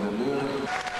the lyric.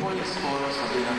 põe as costas